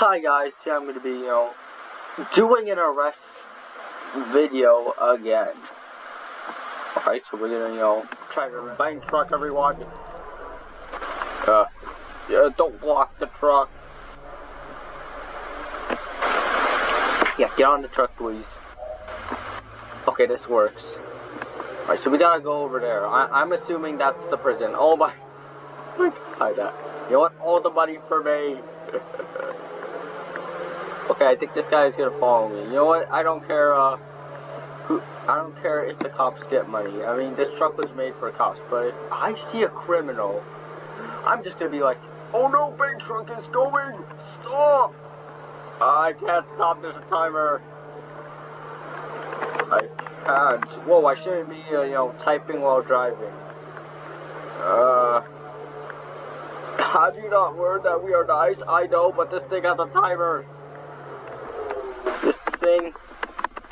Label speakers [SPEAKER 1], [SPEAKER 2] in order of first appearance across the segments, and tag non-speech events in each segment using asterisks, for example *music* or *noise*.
[SPEAKER 1] Hi guys, yeah, I'm gonna be, you know, doing an arrest video again. Alright, so we're gonna, you know, try to bang truck everyone. Uh, yeah, don't block the truck. Yeah, get on the truck, please. Okay, this works. Alright, so we gotta go over there. I am assuming that's the prison. Oh my, *laughs* my god. You what? All the money for me. *laughs* Okay, I think this guy is gonna follow me. You know what? I don't care. Uh, who? I don't care if the cops get money. I mean, this truck was made for cops. But if I see a criminal, I'm just gonna be like, "Oh no, big truck is going! Stop! I can't stop. There's a timer. I can't. Whoa! I shouldn't be, uh, you know, typing while driving. Uh." *laughs* Have you not learned that we are nice? I know, but this thing has a timer. Thing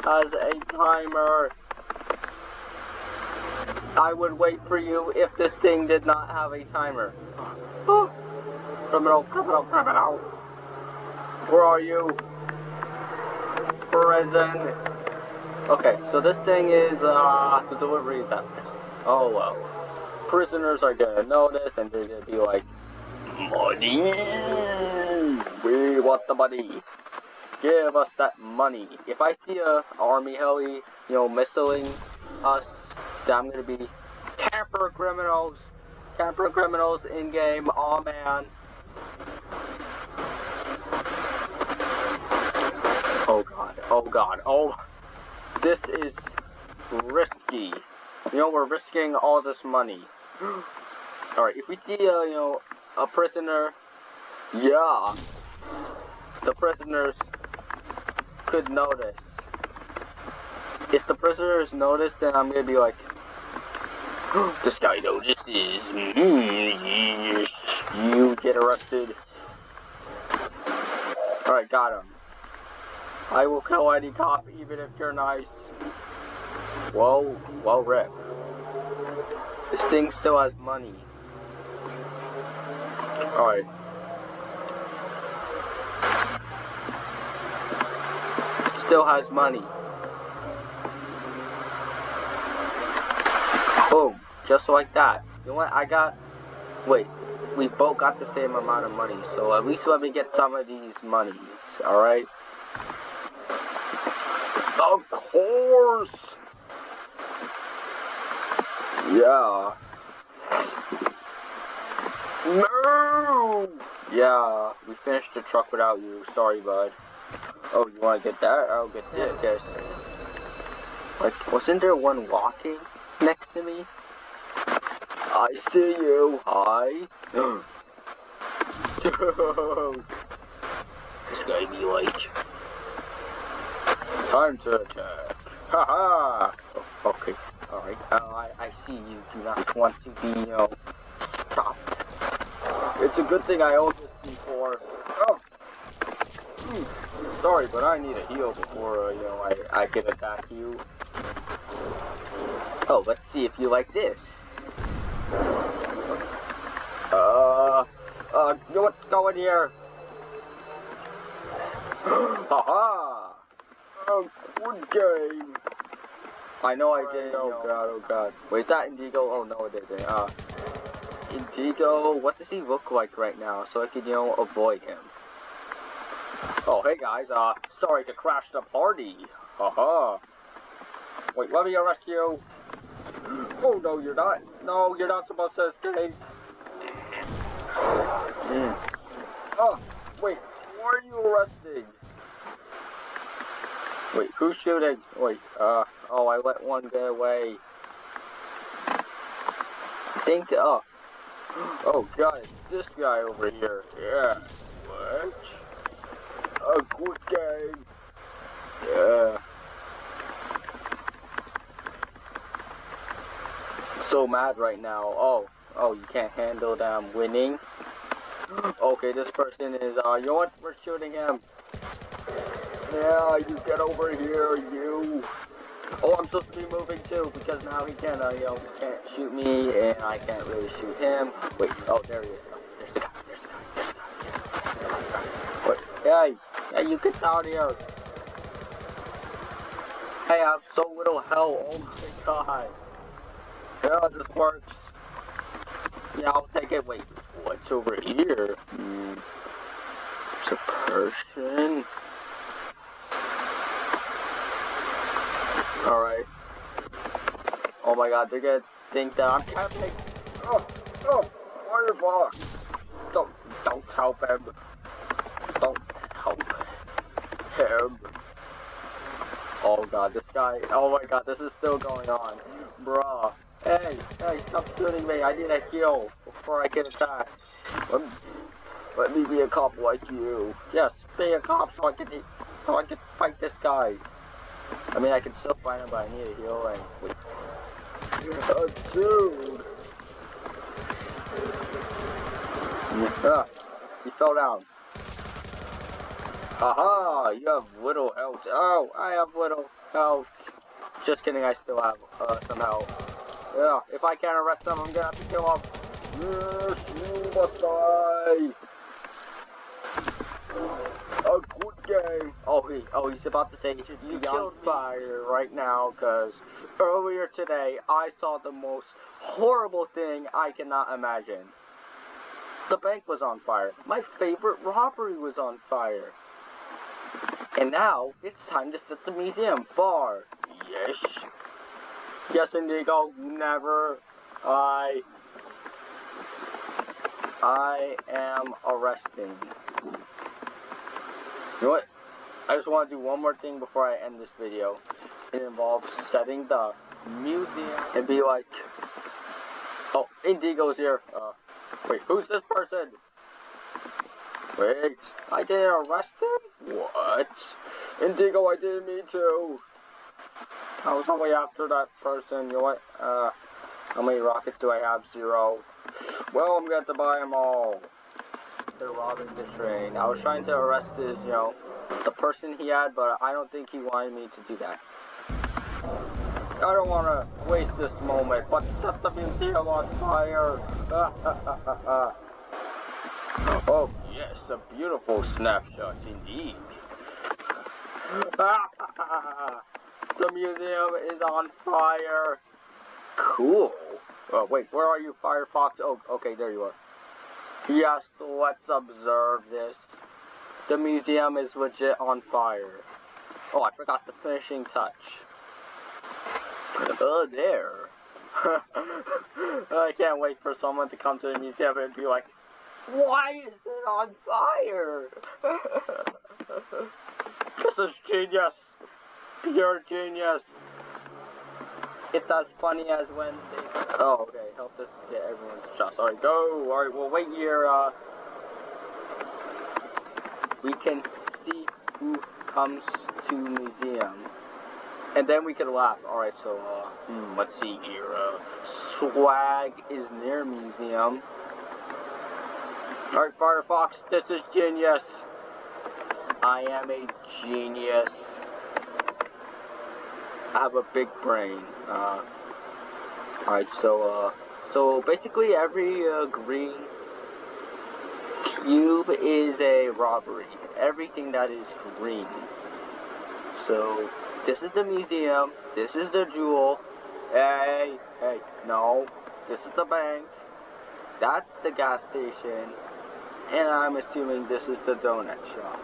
[SPEAKER 1] has a timer. I would wait for you if this thing did not have a timer. *gasps* criminal, criminal, criminal. Where are you? Prison. Okay, so this thing is, uh, the delivery is happening. Oh well. Prisoners are gonna notice and they're gonna be like, Money! We want the money! Give us that money. If I see a army heli, you know, missiling us, then I'm gonna be camper criminals. Camper criminals in game. Oh man. Oh god. Oh god. Oh. This is risky. You know, we're risking all this money. *gasps* Alright, if we see a, you know, a prisoner, yeah. The prisoners could notice. If the prisoners notice, then I'm gonna be like, *gasps* this guy notices. Mm, you get arrested. Alright, got him. I will kill any cop, even if you're nice. Whoa, well, rip. This thing still has money. Alright. Still has money. Boom. Just like that. You know what? I got... Wait. We both got the same amount of money. So at least let me get some of these monies. Alright? Of course! Yeah. No! Yeah, we finished the truck without you. Sorry, bud. Oh, you want to get that? I'll get this. Yes. Like, wasn't there one walking next to me? I see you. Hi. Dude. *gasps* This guy be like, time to attack. Haha. oh, okay. Alright. Uh, I, I see you do not want to be, you know, stopped. It's a good thing I own this C4. Sorry, but I need a heal before, uh, you know, I, I can attack you. Oh, let's see if you like this. Uh, uh, you? Go in here. *gasps* Haha! Oh, good game. I know I did. Oh god, oh god. Wait, is that Indigo? Oh no, it isn't. Uh, Indigo, what does he look like right now? So I can, you know, avoid him. Oh, hey guys, uh, sorry to crash the party. Haha. Wait, let me arrest you. Oh, no, you're not. No, you're not supposed to escape. Mm. Oh, wait, why are you arresting? Wait, who's shooting? Wait, uh, oh, I let one get away. I think, oh, oh god, it's this guy over here. Yeah, what? A good game. Yeah. So mad right now. Oh, oh, you can't handle that I'm winning. Okay, this person is, uh, you want for shooting him? Yeah, you get over here, you. Oh, I'm supposed to be moving too, because now he can't, uh, you know, can't shoot me, and I can't really shoot him. Wait, oh, there he is. Oh, there's the guy, there's the guy, there's the guy. What? Yeah, Yeah, you get down here. Hey, I have so little health. Oh my god. Yeah, this works. Yeah, I'll take it. Wait, what's over here? Hmm. It's a person. Alright. Oh my god, they're gonna think that I'm camping. Oh, oh, firefox. Don't, don't help him. Him. Oh god, this guy, oh my god, this is still going on. Bruh. Hey, hey, stop shooting me. I need a heal before I get attacked. Let me, let me be a cop like you. Yes, be a cop so I can, so I can fight this guy. I mean, I can still find him, but I need a heal and wait. Oh, dude. Yeah, he fell down. Aha, you have little health. Oh, I have little health. Just kidding, I still have uh, some health. Yeah, if I can't arrest him, I'm gonna have to kill him. Yes, you must die. A good game. Oh, he, oh, he's about to say he should be on fire right now, because earlier today, I saw the most horrible thing I cannot imagine. The bank was on fire. My favorite robbery was on fire. And now, it's time to set the museum fire. Yes. Yes, Indigo, never. I... I am arresting. You know what? I just want to do one more thing before I end this video. It involves setting the museum and be like, oh, Indigo's here. Uh, wait, who's this person? Wait, I didn't arrest him? What? Indigo, I didn't mean to. I was only after that person. You know what? Uh, how many rockets do I have? Zero. Well, I'm going to buy them all. They're robbing the train. I was trying to arrest his, you know, the person he had, but I don't think he wanted me to do that. I don't want to waste this moment, but set the museum on fire. *laughs* oh, yes, a beautiful snapshot indeed. *laughs* the museum is on fire. Cool. Oh, wait, where are you, Firefox? Oh, okay, there you are. Yes, let's observe this. The museum is legit on fire. Oh, I forgot the finishing touch. Oh, there. *laughs* I can't wait for someone to come to the museum and be like, why is it on fire? *laughs* this is genius. Pure genius. It's as funny as when they... Oh, okay. Help us get everyone's shots. Alright, go. Alright, we'll wait here. Uh, we can see who comes to museum. And then we can laugh. Alright, so, uh, hmm, let's see here. Uh, swag is near museum. Alright, Firefox, this is genius. I am a genius. I have a big brain. Uh, Alright, so, uh, so basically every uh, green cube is a robbery. Everything that is green. So, this is the museum. This is the jewel. Hey, hey, no. This is the bank. That's the gas station. And I'm assuming this is the donut shop.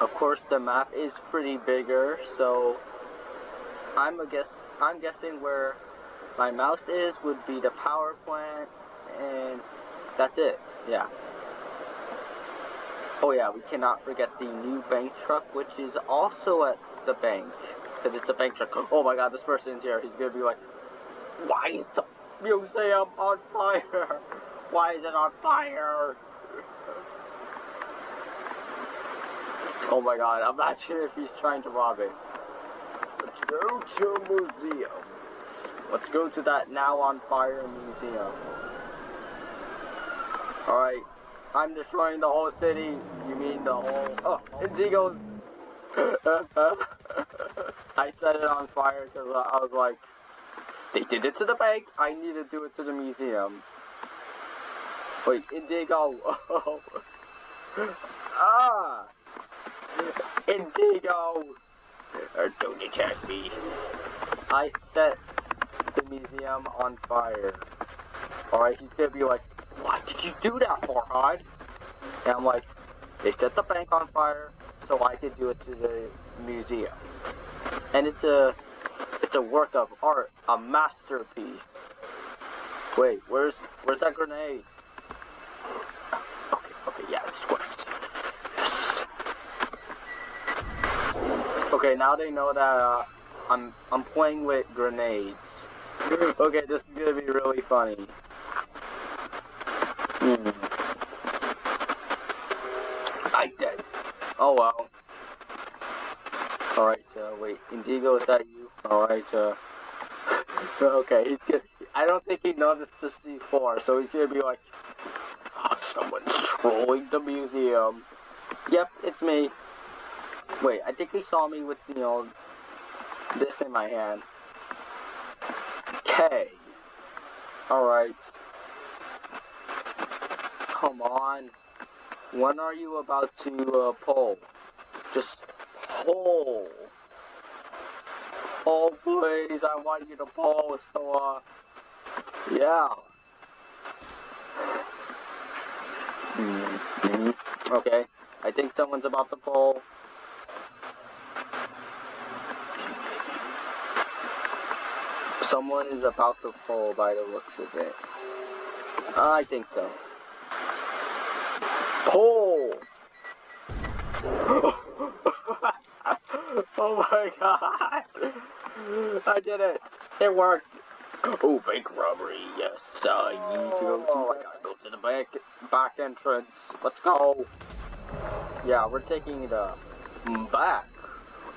[SPEAKER 1] Of course, the map is pretty bigger, so I'm a guess. I'm guessing where my mouse is would be the power plant, and that's it. Yeah. Oh yeah, we cannot forget the new bank truck, which is also at the bank, because it's a bank truck. Oh my god, this person's here. He's gonna be like, why is the museum on fire? Why is it on fire? oh my god, imagine if he's trying to rob it. Let's go to museum. Let's go to that now on fire museum. Alright, I'm destroying the whole city. You mean the whole... Oh, Indigo's... *laughs* I set it on fire because I was like, they did it to the bank, I need to do it to the museum. Wait, Indigo. *laughs* ah! Indigo! Uh, don't attack me. I set the museum on fire. Alright, he's gonna be like, what did you do that for, Farhad? And I'm like, they set the bank on fire so I could do it to the museum. And it's a, it's a work of art, a masterpiece. Wait, where's, where's that grenade? Okay, now they know that uh, I'm I'm playing with grenades. okay, this is gonna be really funny. Hmm. I dead. Oh well. Alright, uh, wait, Indigo, is that you? Alright, uh, *laughs* okay, he's gonna, I don't think he noticed the C4, so he's gonna be like, someone's trolling the museum. Yep, it's me. Wait, I think he saw me with, you know, this in my hand. Okay. Alright. Come on. When are you about to uh, pull? Just pull. Oh please, I want you to pull, so uh, yeah. Okay, I think someone's about to pull. Someone is about to fall by the looks of it. I think so. Pull! *laughs* oh my god! I did it! It worked! Oh, bank robbery, yes. Uh, you need to go to, oh, I gotta go to the back, back entrance. Let's go! Yeah, we're taking the back.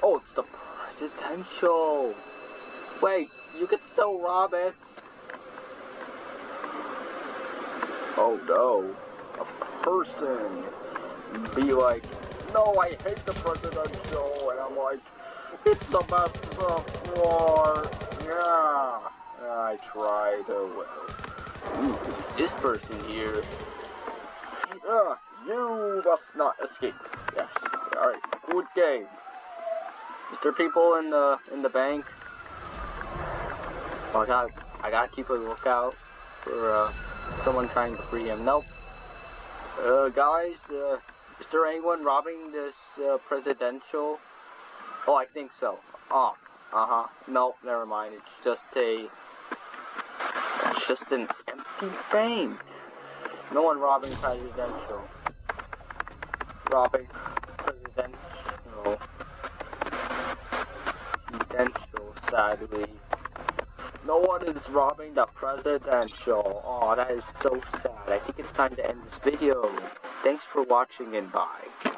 [SPEAKER 1] Oh, it's the presidential. Wait, you can still rob it. Oh no. A person be like, no, I hate the presidential, and I'm like, it's the best. Yeah. I. Oh well. This person here. Uh, you must not escape. Yes. Alright. Good game. Is there people in the in the bank? Oh, I got I gotta keep a lookout for uh, someone trying to free him. Nope. Uh, guys, uh, is there anyone robbing this uh, presidential? Oh, I think so. Oh, uh-huh. Nope, never mind. It's just a... Just an empty bank. No one robbing presidential. Robbing presidential. Presidential, sadly. No one is robbing the presidential. Oh, that is so sad. I think it's time to end this video. Thanks for watching and bye.